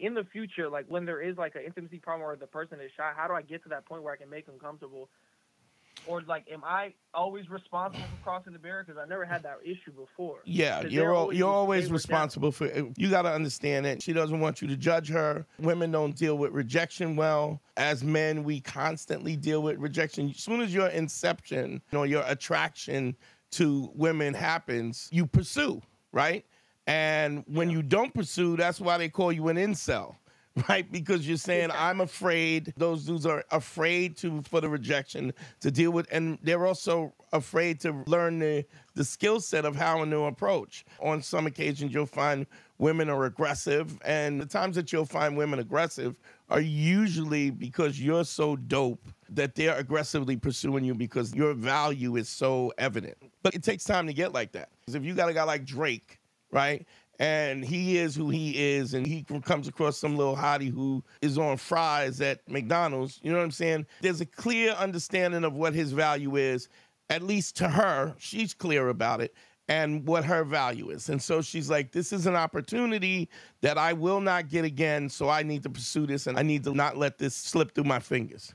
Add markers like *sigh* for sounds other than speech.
in the future, like when there is like an intimacy problem or the person is shy, how do I get to that point where I can make them comfortable? Or like, am I always responsible for crossing the barrier? Because I never had that issue before. Yeah, you're always- you're always down. responsible for. Eh, you got to understand it. She doesn't want you to judge her. Women don't deal with rejection well. As men, we constantly deal with rejection. As soon as your inception or your attraction to women happens, you pursue, right? And when you don't pursue, that's why they call you an incel. *laughs* Right, because you're saying I'm afraid. Those dudes are afraid to for the rejection to deal with, and they're also afraid to learn the the skill set of how to approach. On some occasions, you'll find women are aggressive, and the times that you'll find women aggressive are usually because you're so dope that they're aggressively pursuing you because your value is so evident. But it takes time to get like that. Because if you got a guy like Drake, right? and he is who he is, and he comes across some little hottie who is on fries at McDonald's. You know what I'm saying? There's a clear understanding of what his value is, at least to her. She's clear about it and what her value is. And so she's like, this is an opportunity that I will not get again, so I need to pursue this and I need to not let this slip through my fingers.